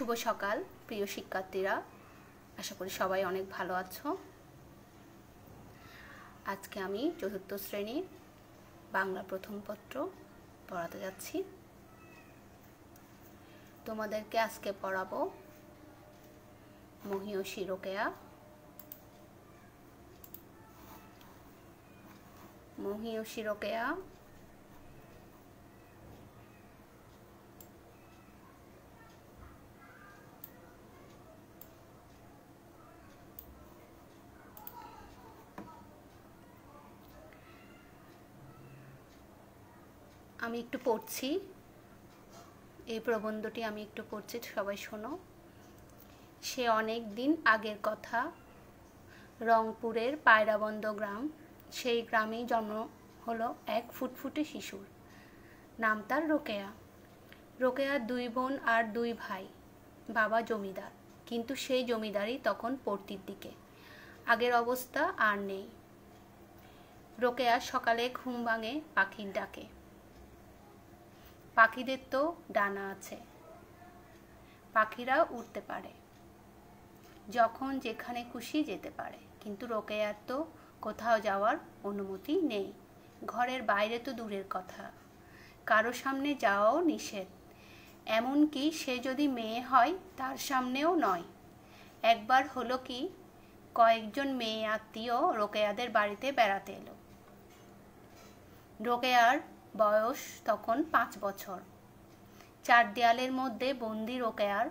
শুভ সকাল, প্রিয় শিক্ষার্থীরা। আশা করি সবাই অনেক ভালো আছো। আজকে আমি চতুর্থ শ্রেণির বাংলা প্রথম পত্র পড়াতে যাচ্ছি। তোমাদেরকে আজকে পড়াবো মহিয়সী রোকেয়া। মহিয়সী রোকেয়া আমি একটু পড়ছি। এই প্রবন্ধটি আমি একটু পড়ছি, সবাই শোনো। সে অনেক দিন আগের কথা। রংপুরের পায়রাবন্দ গ্রাম, সেই গ্রামেই জন্ম হলো এক ফুটফুটে শিশুর। নাম তার রোকেয়া। রোকেয়ার দুই বোন আর দুই ভাই। বাবা জমিদার। কিন্তু সেই জমিদারই তখন পড়তির দিকে। আগের অবস্থা আর নেই। রোকেয়া সকালে ঘুম ভাঙে পাখির ডাকে। পাখিদের তো ডানা আছে। পাখিরা উঠতে পারে। যখন যেখানে খুশি যেতে পারে। কিন্তু রোকেয়ার তো কোথাও যাওয়ার অনুমতি নেই। ঘরের বাইরে তো দূরের কথা। কারও সামনে যাওয়াও নিষেধ। এমনকি সে যদি মেয়ে হয়, তার সামনেও নয়। একবার হলো কি, কয়েকজন মেয়ে আত্মীয় রোকেয়াদের বাড়িতে বেড়াতে এলো। রোকেয়ার বয়স তখন পাঁচ বছর। চার দেয়ালের মধ্যে বন্দি রোকেয়ার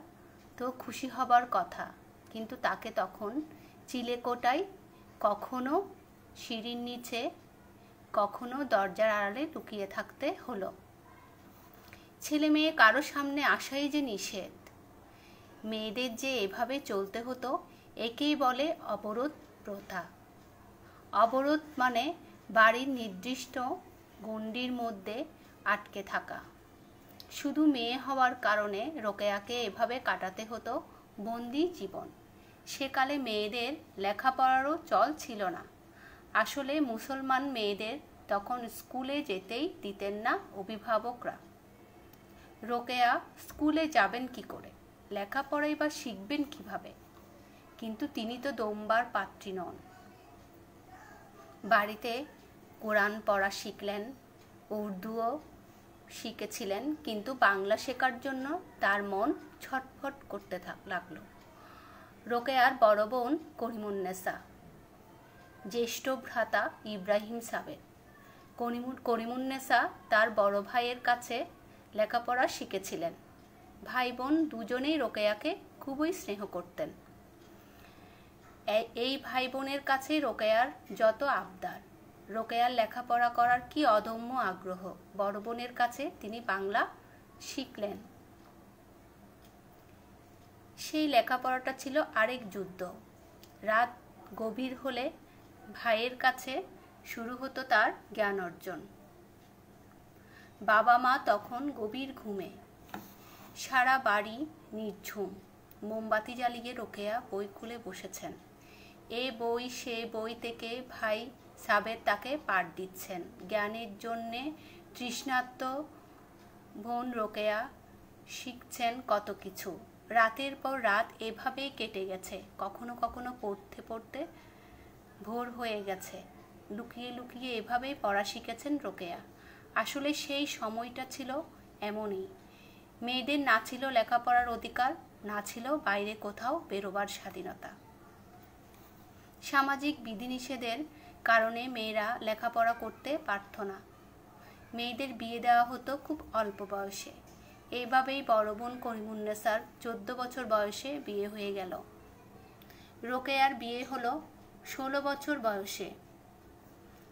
তো খুশি হবার কথা, কিন্তু তাকে তখন চিলেকোটায় কখনো সিঁড়ির নিচে, কখনো দরজার আড়ালে লুকিয়ে থাকতে হলো। ছেলে মেয়ে কারও সামনে আসাই যে নিষেধ। মেয়েদের যে এভাবে চলতে হতো, একেই বলে অবরোধ প্রথা। অবরোধ মানে বাড়ির নির্দিষ্ট গণ্ডির মধ্যে আটকে থাকা। শুধু মেয়ে হওয়ার কারণে রোকেয়াকে এভাবে কাটাতে হতো বন্দি জীবন। সেকালে মেয়েদের লেখাপড়ারও চল ছিল না। আসলে মুসলমান মেয়েদের তখন স্কুলে যেতেই দিতেন না অভিভাবকরা। রোকেয়া স্কুলে যাবেন কি করে? লেখাপড়াই বা শিখবেন কীভাবে? কিন্তু তিনি তো দোমবার পাত্রী নন। বাড়িতে কোরআন পড়া শিখলেন, উর্দুও শিখেছিলেন, কিন্তু বাংলা শেখার জন্য তার মন ছটফট করতে লাগল। রোকেয়ার বড় বোন করিমুন্নেসা জ্যেষ্ঠ ভ্রাতা ইব্রাহিম সাবের করিমুন করিমুন্নেসা তার বড় ভাইয়ের কাছে লেখাপড়া শিখেছিলেন। ভাই বোন দুজনেই রোকেয়াকে খুবই স্নেহ করতেন। এই ভাই বোনের কাছে রোকেয়ার যত আবদার। রোকেয়ার লেখাপড়া করার কি অদম্য আগ্রহ? বড় বোনের কাছে তিনি বাংলা শিখলেন। সেই লেখাপড়াটা ছিল আরেক যুদ্ধ। রাত গভীর হলে ভাইয়ের কাছে শুরু হতো তার জ্ঞান অর্জন। বাবা মা তখন গভীর ঘুমে। সারা বাড়ি নির্ঝুম। মোমবাতি জ্বালিয়ে রোকেয়া বই খুলে বসেছেন। এ বই সে বই থেকে ভাই সাবের তাকে পাঠ দিচ্ছেন। জ্ঞানের জন্যে তৃষ্ণাত্ম বোন রোকেয়া শিখছেন কত কিছু। রাতের পর রাত এভাবেই কেটে গেছে। কখনো কখনো পড়তে পড়তে ভোর হয়ে গেছে। লুকিয়ে লুকিয়ে এভাবেই পড়া শিখেছেন রোকেয়া। আসলে সেই সময়টা ছিল এমনই। মেয়েদের না ছিল লেখাপড়ার অধিকার, না ছিল বাইরে কোথাও বেরোবার স্বাধীনতা। সামাজিক বিধিনিষেধের কারণে মেয়েরা লেখাপড়া করতে পারত না। মেয়েদের বিয়ে দেওয়া হতো খুব অল্প বয়সে। এইভাবেই বড় বোন করিমুন্নেসার চোদ্দ বছর বয়সে বিয়ে হয়ে গেল। রোকেয়ার বিয়ে হলো ষোলো বছর বয়সে।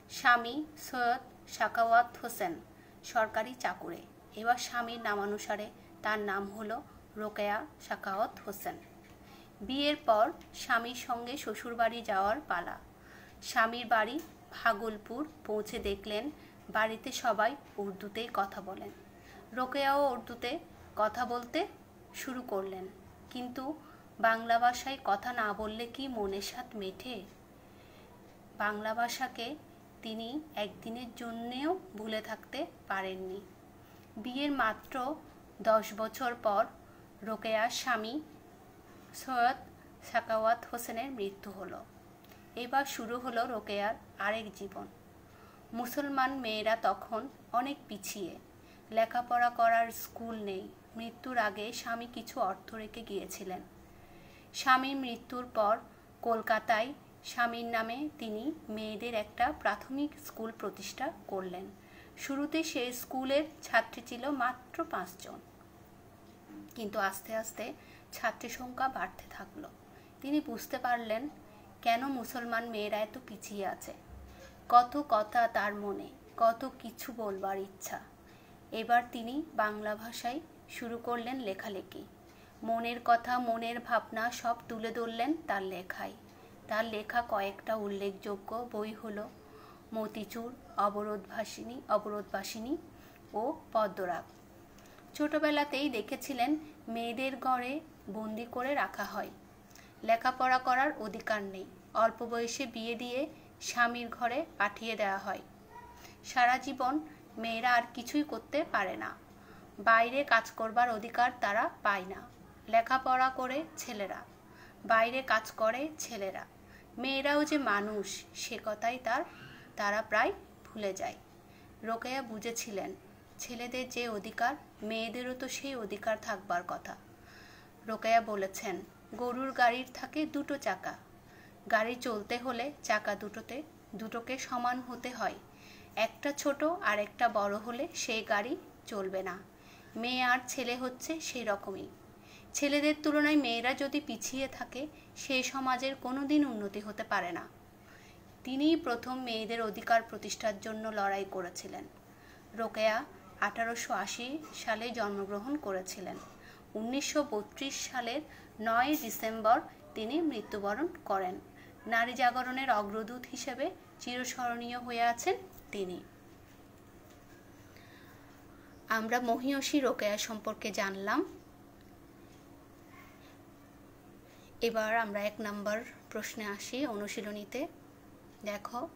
স্বামী সৈয়দ সাকাওয়াত হোসেন, সরকারি চাকুরে। এবার স্বামীর নামানুসারে তার নাম হলো রোকেয়া সাকাওয়াত হোসেন। বিয়ের পর স্বামীর সঙ্গে শ্বশুরবাড়ি যাওয়ার পালা। স্বামীর বাড়ি ভাগলপুর পৌঁছে দেখলেন, বাড়িতে সবাই উর্দুতেই কথা বলেন। রোকেয়াও উর্দুতে কথা বলতে শুরু করলেন। কিন্তু বাংলা ভাষায় কথা না বললে কি মনের স্বাদ মেটে? বাংলা ভাষাকে তিনি একদিনের জন্যেও ভুলে থাকতে পারেননি। বিয়ের মাত্র দশ বছর পর রোকেয়ার স্বামী সৈয়দ সাকাওয়াত হোসেনের মৃত্যু হলো। এবার শুরু হলো রোকেয়ার আরেক জীবন। মুসলমান মেয়েরা তখন অনেক পিছিয়ে। লেখাপড়া করার স্কুল নেই। মৃত্যুর আগে স্বামী কিছু অর্থ রেখে গিয়েছিলেন। স্বামীর মৃত্যুর পর কলকাতায় স্বামীর নামে তিনি মেয়েদের একটা প্রাথমিক স্কুল প্রতিষ্ঠা করলেন। শুরুতে সে স্কুলের ছাত্রী ছিল মাত্র পাঁচজন। কিন্তু আস্তে আস্তে ছাত্রী সংখ্যা বাড়তে থাকল। তিনি বুঝতে পারলেন কেন মুসলমান মেয়েরা এত পিছিয়ে আছে? কত কথা তার মনে, কত কিছু বলবার ইচ্ছা। এবার তিনি বাংলা ভাষায় শুরু করলেন লেখালেখি। মনের কথা, মনের ভাবনা সব তুলে ধরলেন তার লেখায়। তার লেখা কয়েকটা উল্লেখযোগ্য বই হলো মতিচুর, অবরোধভাসিনী, অবরোধবাসিনী ও পদ্মরাগ। ছোটবেলাতেই দেখেছিলেন মেয়েদের ঘরে বন্দি করে রাখা হয়। লেখাপড়া করার অধিকার নেই। অল্প বয়সে বিয়ে দিয়ে স্বামীর ঘরে পাঠিয়ে দেওয়া হয়। সারা জীবন মেয়েরা আর কিছুই করতে পারে না। বাইরে কাজ করবার অধিকার তারা পায় না। লেখাপড়া করে ছেলেরা। বাইরে কাজ করে ছেলেরা। মেয়েরাও যে মানুষ, সে কথাই তার, তারা প্রায় ভুলে যায়। রোকেয়া বুঝেছিলেন, ছেলেদের যে অধিকার, মেয়েদেরও তো সেই অধিকার থাকবার কথা। রোকেয়া বলেছেন গরুর গাড়ির থাকে দুটো চাকা। গাড়ি চলতে হলে চাকা দুটোতে, দুটোকে সমান হতে হয়। একটা ছোট আর একটা বড় হলে সেই গাড়ি চলবে না। মেয়ে আর ছেলে হচ্ছে সেই রকমই। ছেলেদের তুলনায় মেয়েরা যদি পিছিয়ে থাকে সেই সমাজের কোনো দিন উন্নতি হতে পারে না। তিনিই প্রথম মেয়েদের অধিকার প্রতিষ্ঠার জন্য লড়াই করেছিলেন। রোকেয়া আঠারোশো আশি সালে জন্মগ্রহণ করেছিলেন। উনিশশো বত্রিশ সালের নয় ডিসেম্বর তিনি মৃত্যুবরণ করেন। নারী জাগরণের অগ্রদূত হিসেবে চিরস্মরণীয় হয়ে আছেন তিনি। আমরা মহিয়সী রোকেয়া সম্পর্কে জানলাম। এবার আমরা এক নম্বর প্রশ্নে আসি অনুশীলনীতে। দেখো,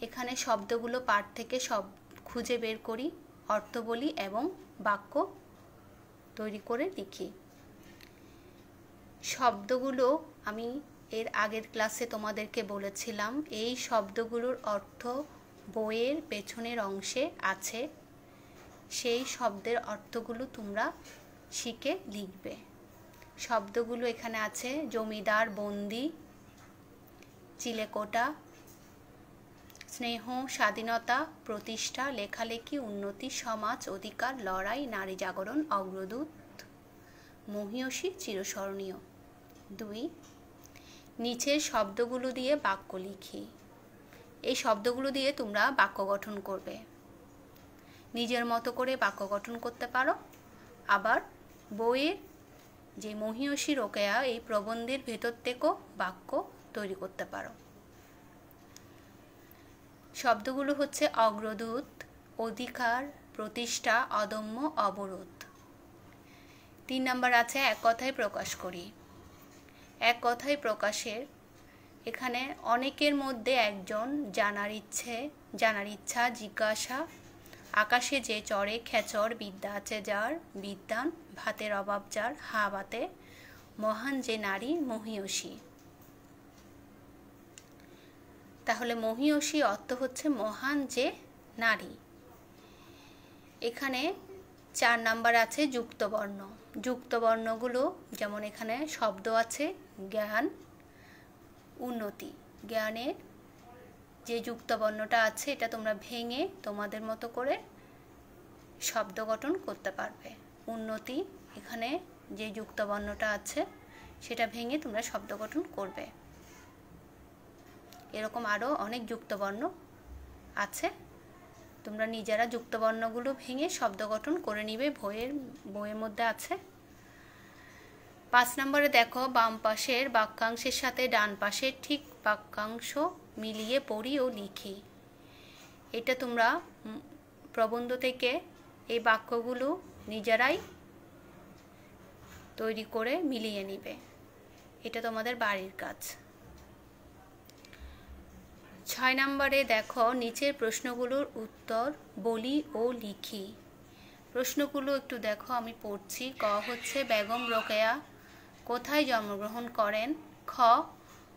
এখানে শব্দগুলো পাঠ থেকে সব খুঁজে বের করি অর্থ বলি এবং বাক্য তৈরি করে লিখি। শব্দগুলো আমি এর আগের ক্লাসে তোমাদেরকে বলেছিলাম। এই শব্দগুলোর অর্থ বইয়ের পেছনের অংশে আছে। সেই শব্দের অর্থগুলো তোমরা শিখে লিখবে। শব্দগুলো এখানে আছে, জমিদার, বন্দি, চিলেকোটা, স্নেহ, স্বাধীনতা, প্রতিষ্ঠা, লেখালেখি, উন্নতি, সমাজ, অধিকার, লড়াই, নারী জাগরণ, অগ্রদূত, মহিয়সী, চিরস্মরণীয়। দুই, নিচের শব্দগুলো দিয়ে বাক্য লিখি। এই শব্দগুলো দিয়ে তোমরা বাক্য গঠন করবে। নিজের মতো করে বাক্য গঠন করতে পারো। আবার বইয়ের যে মহিয়সী রোকেয়া, এই প্রবন্ধের ভেতর থেকেও বাক্য তৈরি করতে পারো। শব্দগুলো হচ্ছে অগ্রদূত, অধিকার, প্রতিষ্ঠা, অদম্য, অবরোধ। তিন নম্বর আছে, এক কথায় প্রকাশ করি। এক কথায় প্রকাশের। এখানে অনেকের মধ্যে একজন জানার ইচ্ছে, জানার ইচ্ছা, জিজ্ঞাসা, আকাশে যে চড়ে খেচর, বিদ্যা আছে যার, বিদ্যান, ভাতের অভাব যার, হা মহান যে নারী, মহিয়সী। তাহলে মহিয়সী অর্থ হচ্ছে মহান যে নারী। এখানে চার নাম্বার আছে যুক্তবর্ণ। যুক্তবর্ণগুলো যেমন এখানে শব্দ আছে জ্ঞান, উন্নতি। জ্ঞানের যে যুক্তবর্ণটা আছে, এটা তোমরা ভেঙে তোমাদের মতো করে শব্দ গঠন করতে পারবে। উন্নতি, এখানে যে যুক্তবর্ণটা আছে, সেটা ভেঙে তোমরা শব্দ গঠন করবে। এরকম আরও অনেক যুক্তবর্ণ আছে। তোমরা নিজেরা যুক্তবর্ণগুলো ভেঙে শব্দ গঠন করে নিবে, বইয়ের বইয়ের মধ্যে আছে। পাঁচ নম্বরে দেখো, বাম পাশের বাক্যাংশের সাথে ডান পাশের ঠিক বাক্যাংশ মিলিয়ে পড়ি ও লিখি। এটা তোমরা প্রবন্ধ থেকে এই বাক্যগুলো নিজেরাই তৈরি করে মিলিয়ে নিবে। এটা তোমাদের বাড়ির কাজ। ছয় নম্বরে দেখো, নিচের প্রশ্নগুলোর উত্তর বলি ও লিখি। প্রশ্নগুলো একটু দেখো, আমি পড়ছি। ক হচ্ছে, বেগম রোকেয়া কোথায় জন্মগ্রহণ করেন? খ.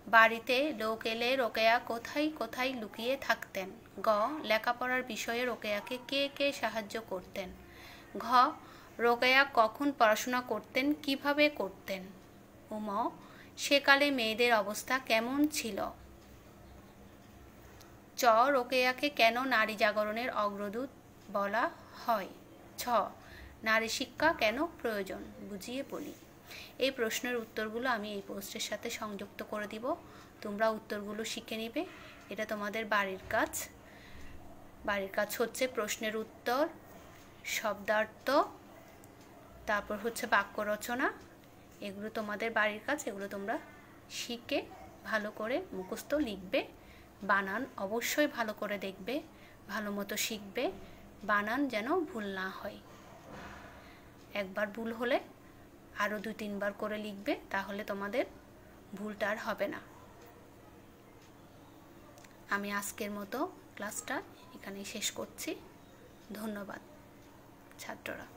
বাড়িতে লোক এলে রোকেয়া কোথায় কোথায় লুকিয়ে থাকতেন? গ. লেখাপড়ার বিষয়ে রোকেয়াকে কে কে সাহায্য করতেন? ঘ. রোকেয়া কখন পড়াশোনা করতেন? কীভাবে করতেন? উম সেকালে মেয়েদের অবস্থা কেমন ছিল? চ. রোকেয়াকে কেন নারী জাগরণের অগ্রদূত বলা হয়? ছ. নারী শিক্ষা কেন প্রয়োজন? বুঝিয়ে বলি। এই প্রশ্নের উত্তরগুলো আমি এই পোস্টের সাথে সংযুক্ত করে দিব। তোমরা উত্তরগুলো শিখে নিবে। এটা তোমাদের বাড়ির কাজ। বাড়ির কাজ হচ্ছে প্রশ্নের উত্তর, শব্দার্থ, তারপর হচ্ছে বাক্য রচনা। এগুলো তোমাদের বাড়ির কাজ, এগুলো তোমরা শিখে ভালো করে মুখস্থ লিখবে। বানান অবশ্যই ভালো করে দেখবে, ভালো মতো শিখবে। বানান যেন ভুল না হয়। একবার ভুল হলে আরও দু তিনবার করে লিখবে, তাহলে তোমাদের ভুলটা আর হবে না। আমি আজকের মতো ক্লাসটা এখানেই শেষ করছি। ধন্যবাদ, ছাত্ররা।